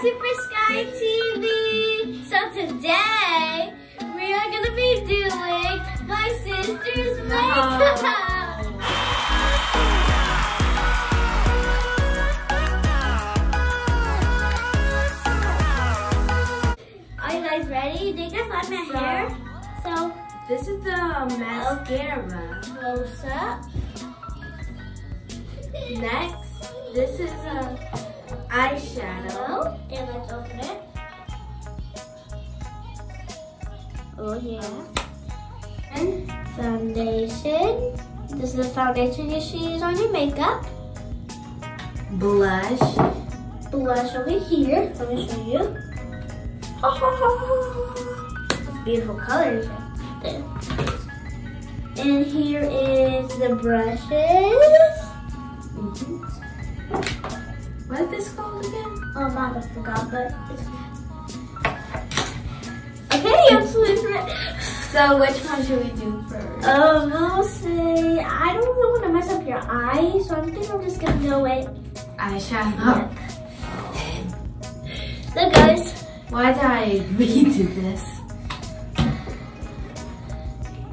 Super Sky TV. So today we are gonna be doing my sister's makeup. Are you guys ready? Did you guys like my hair? So This is the mascara. close up. Next, this is a eyeshadow. And let's open it. Oh yeah. And Foundation. This is the foundation you should use on your makeup. blush. Blush over here. Let me show you. Beautiful colors right there. And here is the brushes. Mhm. What is this called again? Oh, mom, I forgot, but it's okay. I'm so ready. So which one should we do first? Um, I'll say I don't really want to mess up your eyes, so I think I'm just gonna go with. eyeshadow. Look, guys. Why did I agree to this?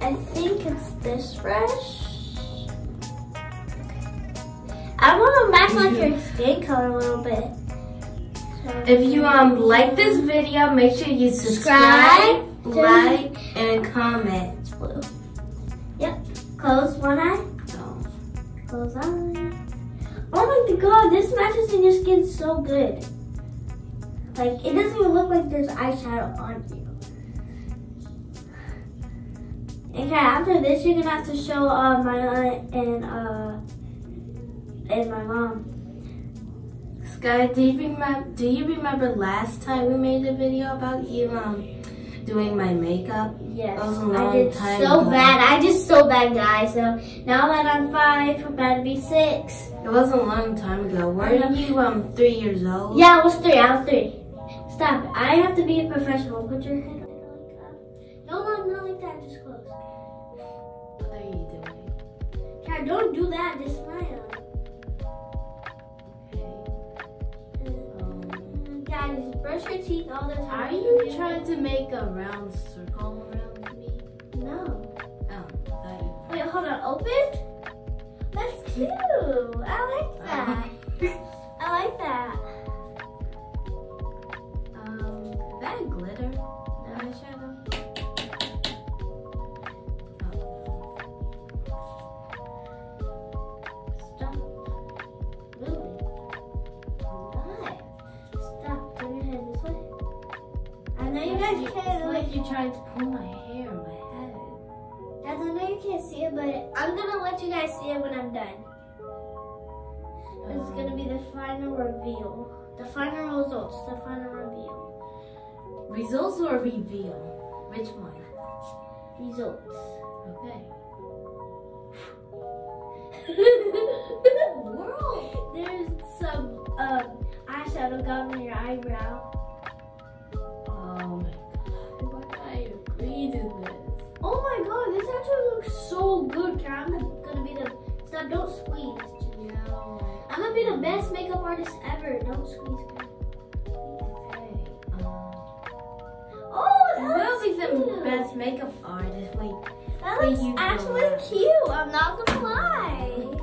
I think it's this brush. I want to match like your skin color a little bit. So- If you um like this video, make sure you Subscribe. subscribe, like, and comment. It's blue. Yep. Close one eye. So, Close eye. Oh my god, this matches in your skin so good. Like, it doesn't even look like there's eyeshadow on you. Okay, after this, you're gonna have to show uh, my aunt and uh and my mom. Sky, do you remember? Do you remember last time we made a video about you um doing my makeup? Yes, That was a I did so ago. bad. I did so bad, guys. So now that I'm five, I'm about to be six. It was a long time ago. Weren't you um three years old? Yeah, I was three. I was three. Stop it. I have to be a professional. Put your head that. No, no, not like that. Just close. What are you doing? Yeah, don't do that. Just smile. Brush your teeth all the are you trying to make a round circle around me? No. Oh, I thought you. Wait, hold on. Open? That's cute. I like that. The final results. The final reveal. Results or reveal? Which one? Results. Okay. World. There's some um, eyeshadow got on your eyebrow. Oh my god. Why did I agree to this? Oh my god, this actually looks so good, Karen. I'm gonna be the stop. Don't squeeze. I'm gonna be the best makeup artist ever. Don't squeeze. Karen. Okay. Um, Oh, that will be the best makeup artist. Wait. That Wait, looks you actually cute. I'm not gonna lie.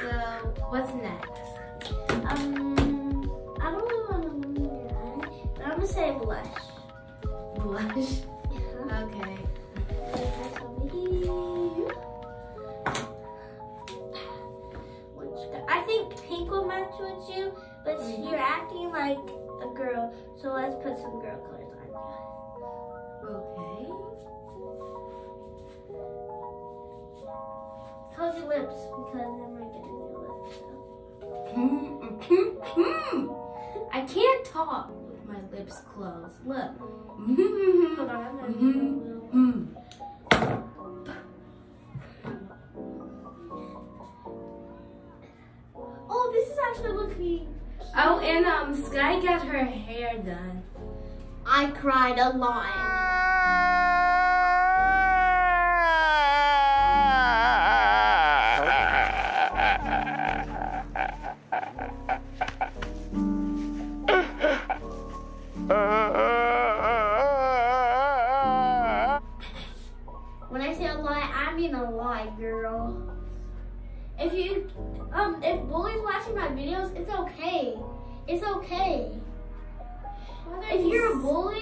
So what's next? Um, I don't really want to your eye, but I'm gonna say blush. Blush. Yeah. Okay. Think pink will match with you, but you're acting like a girl, so let's put some girl colors on you. Okay. Close your lips because I might get in your lips. Hmm. I can't talk with my lips closed. Look. Hold on, Oh, actually looking. Oh, and um, Sky got her hair done. I cried a lot.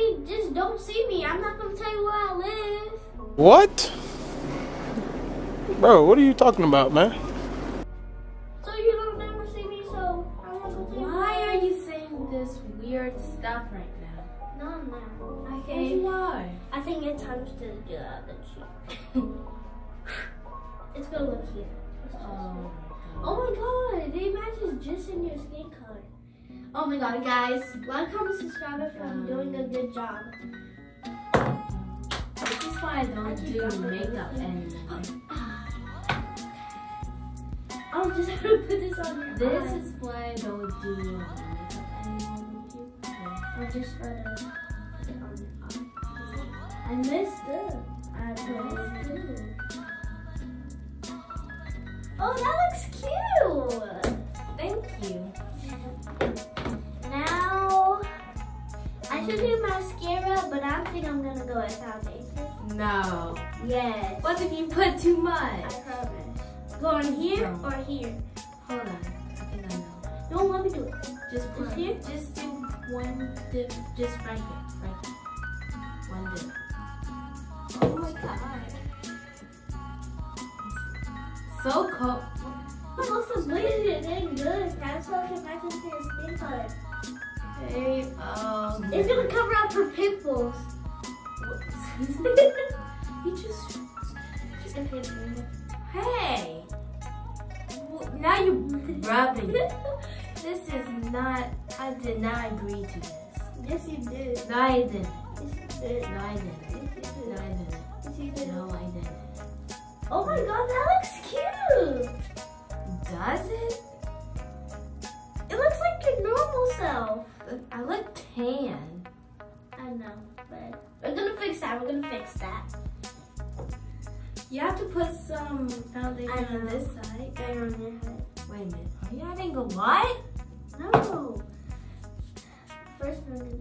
You're a bully, just don't see me. I'm not gonna tell you where I live. What? Bro, what are you talking about, man? So you don't never see me, so I'm not gonna tell you. Why are you saying this weird stuff right now? No, I'm not. Yes, Okay. you are. I think it's time to get out of the cheek. it's gonna look cute. Oh. Oh my god, guys, like, comment, subscribe if I'm doing a good job. This is why I don't do makeup anymore. I'll oh, just have to put this on your This is why I don't do makeup anymore with you. I'll just put it on your eye. I messed up. I messed up. Oh, that looks cute. I should do mascara, but I think I'm gonna go with foundation. No. Yes. What if you put too much? I promise. Going here No. or here? Hold on. I think I know. Don't let me do it. Just put here? Just do one dip. Just right here. Right here. One dip. Oh my god. So cold. I'm supposed to bleed it in good. That's how it matches to your skin color. Hey, um. It's gonna cover up her pimples. You just. Okay, Hey! Well, Now you're rubbing. This is not. I did not agree to this. Yes, you did. No, I didn't. Yes, you did. No, I didn't. Yes, you No. I didn't. Yes, you did. No, I didn't. Oh my god, that looks cute. Does it? It looks like your normal self. I look tan. I know, but we're gonna fix that. We're gonna fix that. You have to put some foundation on this side. Get on your head. Wait a minute. Are oh, you having a what? No. First, I'm gonna.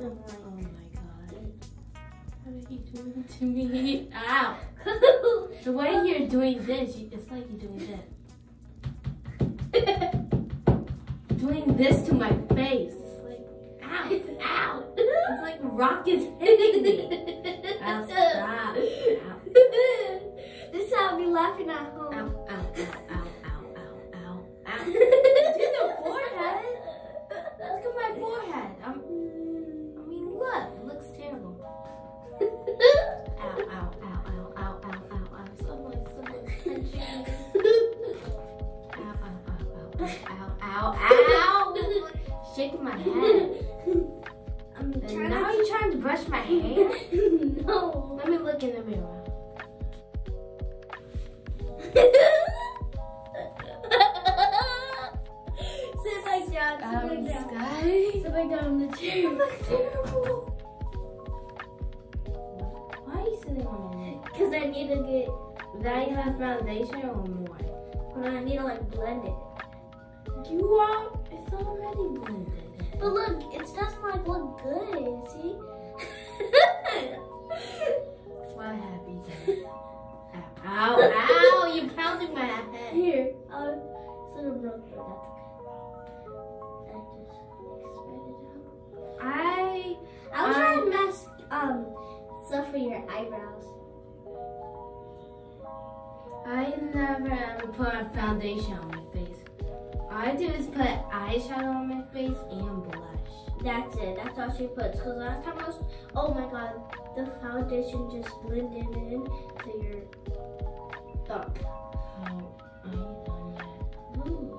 Oh my god. What are you doing to me? Ow. The way you're doing this, it's like you're doing this. Doing this to my face. It's like, ow, ow. It's like rock is hitting me. Ow, stop. Ow. this is how I be laughing at Ow, home. ow, ow, ow, ow, ow, ow, ow. Do the forehead. Look at my forehead. I'm, I mean, look, it looks terrible. Ow, you're my head. Here, I'll sort of broke, but that's okay. I just spread it out. I I was trying to mask um stuff for your eyebrows. I never ever put on foundation on my face. All I do is put eyeshadow on my face and blush. That's it. That's all she puts. Cause last time I was, oh my god, the foundation just blended in to your thumb. How are you done yet? Ooh.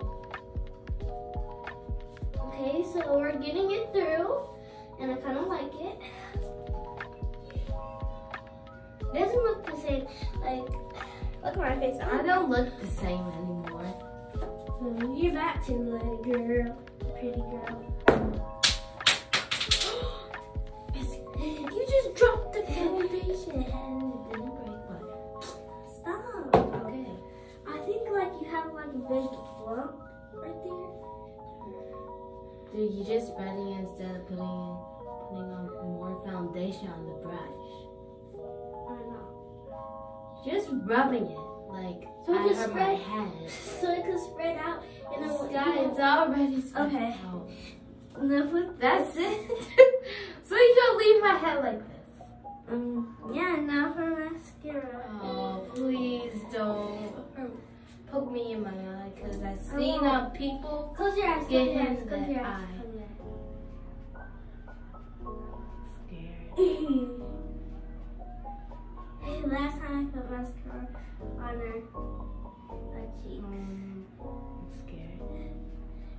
Okay, so we're getting it through, and I kind of like it. It doesn't look the same. Like, look at my face. I don't look the same anymore. Hmm, Move your back to little girl, pretty girl. You just dropped the foundation. Big lump right there. Dude, you just spreading it instead of putting putting on more foundation on the brush. I know. Just rubbing it like So I just hurt spread- my head. So it can spread out and then Sky, it's already spread Okay. out. No, That's it. so you don't leave my head like this. Um, yeah, now for mascara. Oh, please don't poke me in my eye because I've seen won't. uh, people Close your eyes. Get Close your him eyes. Close the your eyes. eye. Close your scared. eyes. Hey, Last time I put mascara on her, her cheek. Um, I'm scared.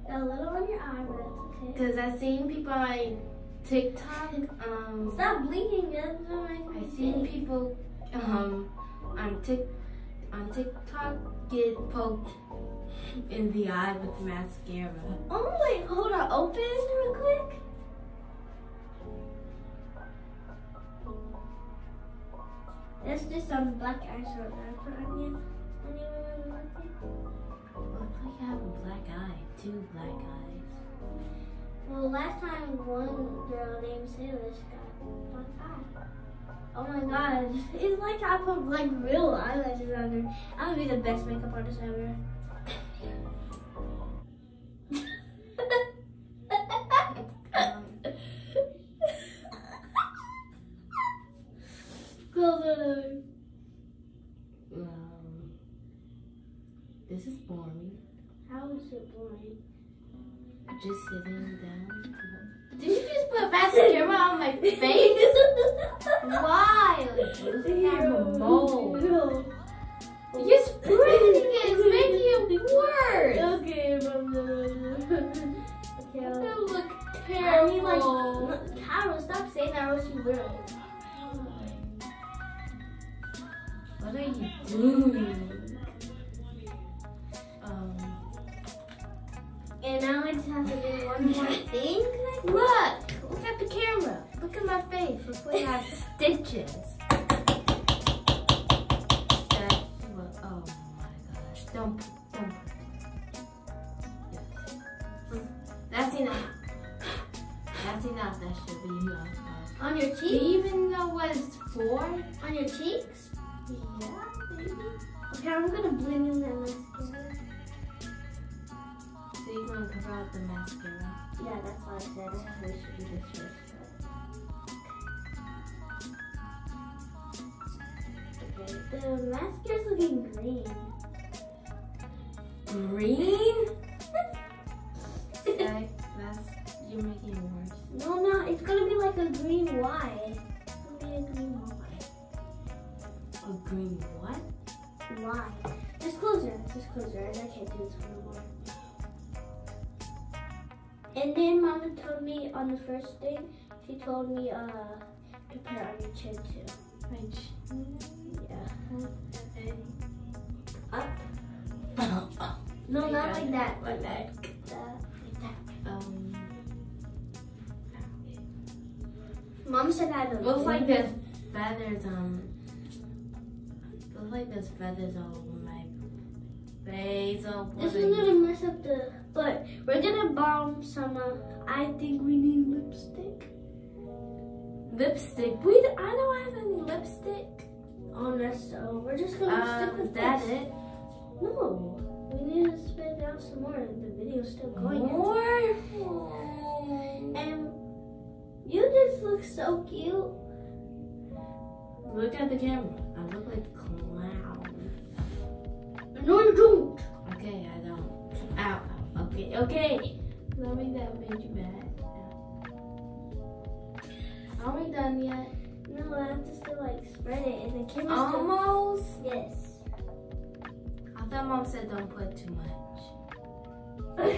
Got a little on your eye, but it's okay. Because I've seen people on TikTok. Um, Stop blinking, that's I've seen people um, on, Tik on TikTok get poked in the eye with mascara. Oh wait, hold on. Open real quick. That's just some black eyeshadow I put on you. Anyone to Looks like I have a black eye. Two black eyes. Well, last time one girl named Salish got black eye. Oh my god. It's like I put like real eyelashes on her. I'm gonna be the best makeup artist ever. You doing? Um, And now I just have to do one more thing. look. Look at the camera. Look at my face. Look like I have stitches. I'm gonna blend in that mascara. So you're gonna cover out the mascara. Yeah, that's what I said. I should do this first. Okay, the mascara's looking green. Green? okay, that's you're making it worse. No, no, it's gonna be like a green Y. close your eyes. Just close your eyes. I can't do this no more. And then Mama told me on the first thing, she told me uh to put it on your chin too. My chin. Yeah. Okay. Up. Oh, No, not like that. Like that. Like that. Like that. Um, Mom said I a looks like there's feathers. Um, looks like there's feathers all over my Oh, This is gonna mess up the. But we're gonna bomb some. Uh, I think we need lipstick. lipstick. We, I don't have any lipstick. on that's so. We're just gonna stick Um, with is that this. it? No, we need to spit out some more. The video's still going. More. And you just look so cute. Look at the camera. I look like. No, you don't. Okay, I don't. Ow, ow. Okay, okay. Tell me that made you mad. Are we done yet? No, I have to still like spread it, and the camera's still. Almost. Yes. I thought mom said don't put too much.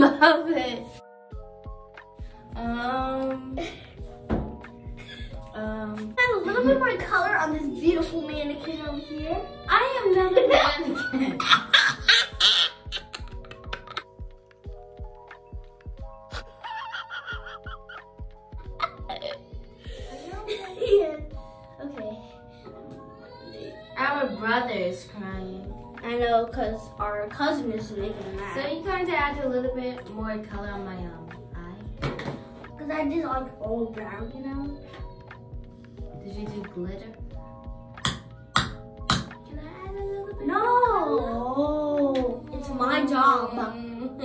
love it. I know, cause our cousin is making So you're going to add a little bit more color on my um eye. Cause I did like all brown, you know. Did you do glitter? Can I add a little bit? No, it's my job. I'm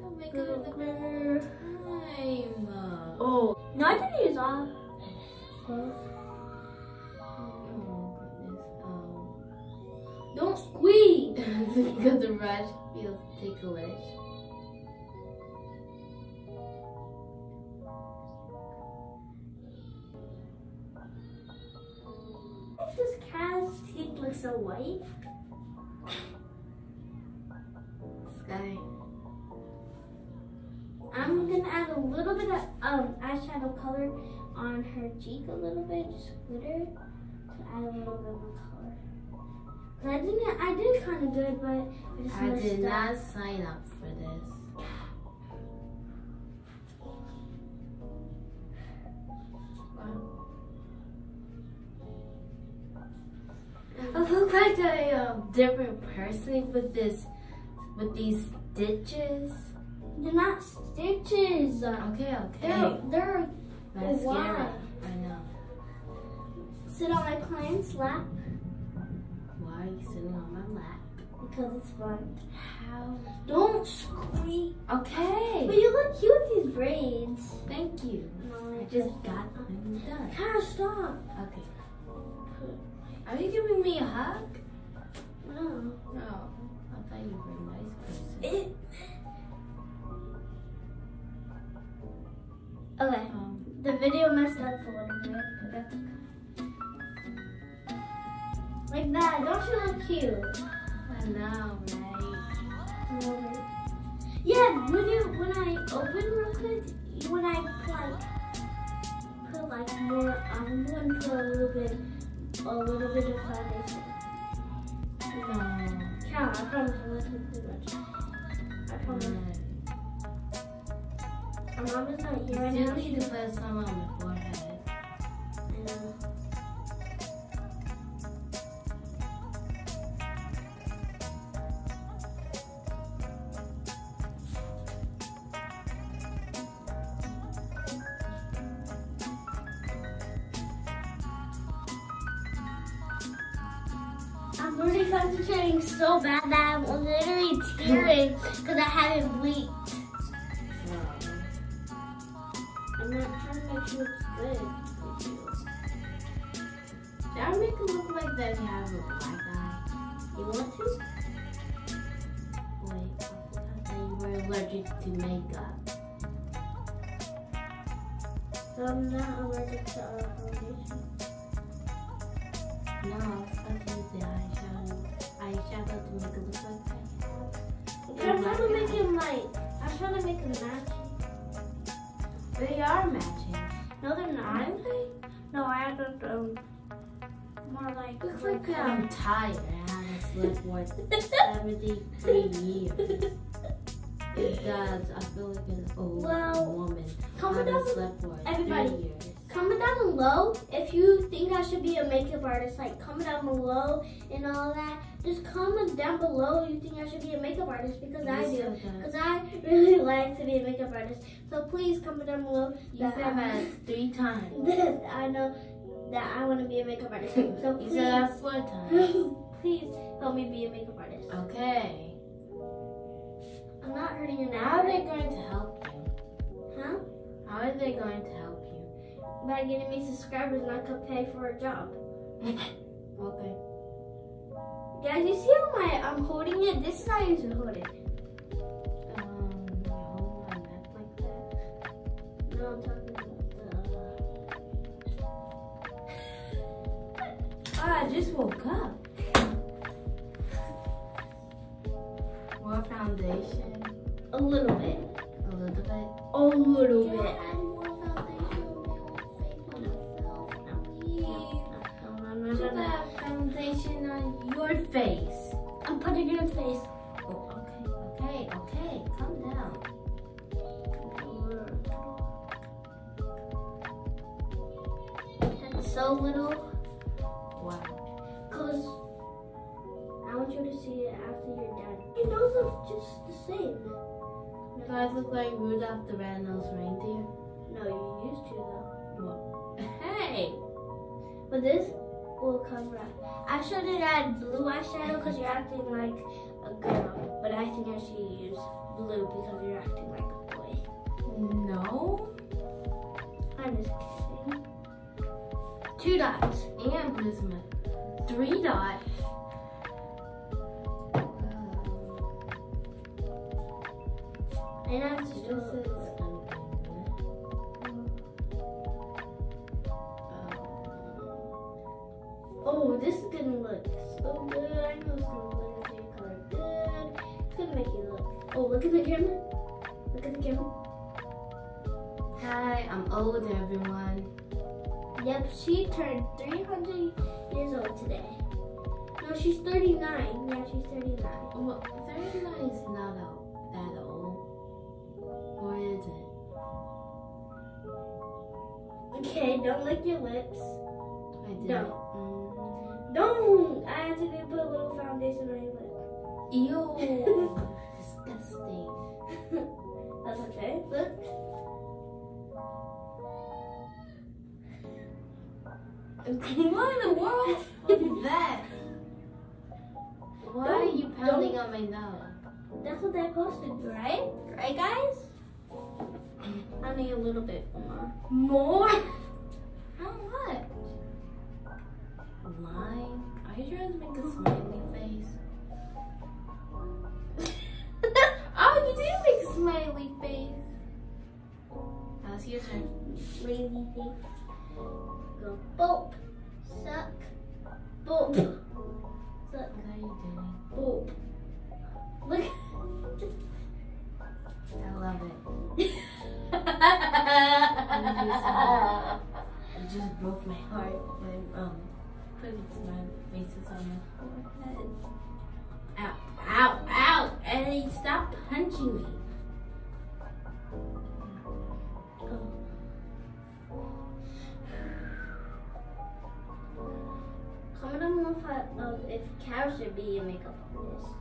gonna make it a little bit time. Oh, no, I didn't use all. because the brush feels ticklish. This cat's teeth look so white. Sky. I'm gonna add a little bit of um eyeshadow color on her cheek a little bit, just glitter to add a little bit more color. 'Cause I didn't, I did kind of good, but I just I did up. not sign up for this. I look like a um, different person with this, with these stitches. They're not stitches. Okay, okay. They're okay. they're Mascara. why? I know. sit on my client's lap Why are you sitting on my lap? because it's fun. How? Don't scream. Okay. But you look cute with these braids. Thank you. No, I just got them done. Cara, stop. Okay. Are you giving me a hug? No. No. I thought you were a nice person. Okay. Um, The video messed up for a little bit, but that's okay. Like that. Don't you look cute? I know, right? Yeah, when you when I open real quick, when I like put like more, I'm going to put a little bit, a little bit of foundation. No. Yeah, I promise I put too much. I promise. My mom is not here You need to put some on my allergic to makeup. So I'm not allergic to uh, foundation. No, I supposed use the eyeshadow, eyeshadow to make it look like that. Okay, I'm trying to make it light. I'm trying to make it match. They are matching. No, they're not. Aren't they? No, I added um more like. Looks like I'm tired. I haven't slept for 73 years. It does. I feel like an old Well, woman. comment down- slept for everybody. years. Comment down below if you think I should be a makeup artist. Like comment down below and all that. Just comment down below if you think I should be a makeup artist because I do. Because I really like to be a makeup artist. So please comment down below You said that three times. that I know that I want to be a makeup artist. So You please, said that four times. please help me be a makeup artist. Okay. I'm not hurting you now. How are they going to help you? Huh? How are they going to help you? By getting me subscribers and I could pay for a job. okay. Guys, you see how my I'm holding it? This is how you should hold it. Um, uh, ah, I just woke up. Foundation. A little bit. A little bit. A little bit. The Red-Nosed Reindeer? No, you used to though. Hey! But this will cover up. I should have added blue eyeshadow because you're acting like a girl. But I think I should use blue because you're acting like a boy. No. I'm just kidding. Two dots. And blue's my three dots. And I'm This just is gonna be good. Oh, this is gonna look so good. I know it's gonna look your color good. It's gonna make you look. Oh, look at the camera. Look at the camera. Hi, I'm old, everyone. Yep, she turned 300 years old today. No, she's 39. Yeah, she's 39. Well, 39 is not old. Is it? Okay, don't lick your lips. I did. No. Mhm. Don't! I to put a little foundation on your lip. Ew. Disgusting. That's okay. Look. what in the world was that? Why are you pounding on my nose? That's what to do, right? Right, guys? I need a little bit more. More? How much? Line? Are you trying to make a smiley face? oh, you did make a smiley face. Now it's your turn. Really big. Go boop. Suck. Boop. Suck. Are you doing? Boop. Look. I love it. It just broke my heart when um putting smiley faces on my forehead. Ow, ow, ow! And he stopped punching me. Comment down below if, I, uh, if Carol should be a makeup artist.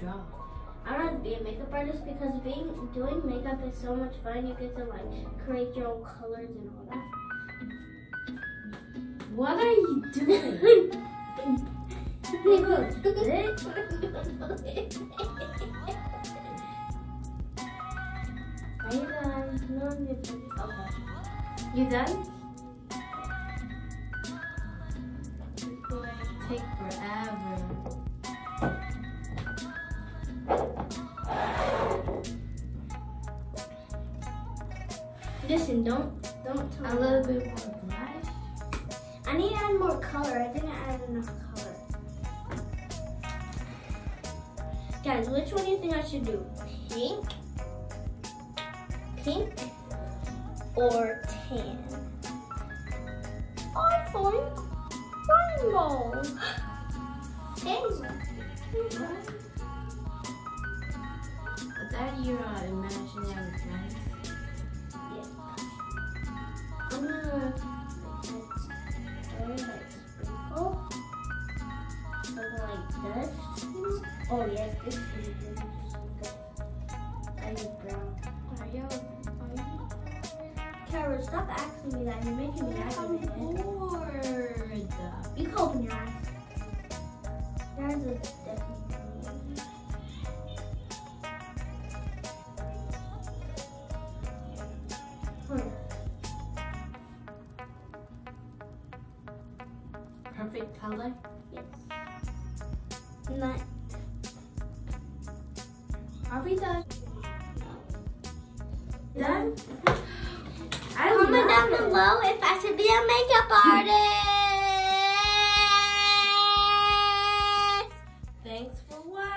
Draw. I don't to be a makeup artist because being doing makeup is so much fun. You get to like create your own colors and all that. What are you doing? Are you done? No, I'm. Okay. You done? It's going to take forever. Listen, don't don't tell A me. little bit more blush. I need to add more color. I think I added enough color. Guys, which one do you think I should do? Pink, pink, or tan? I think rainbow. Hazel. Is that your uh, imaginary Something. Oh yes, this is good. I use brown. Are you? Are you? Kara, stop asking me that. You're making me I'm bored. You can open your eyes. Your eyes are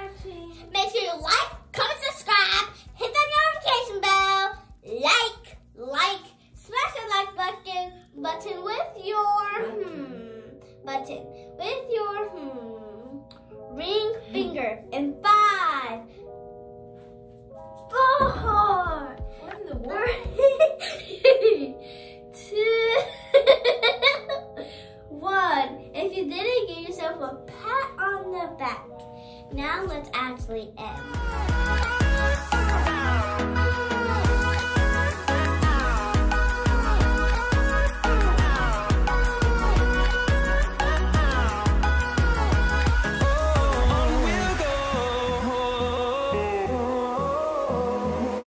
watching. Make sure you like,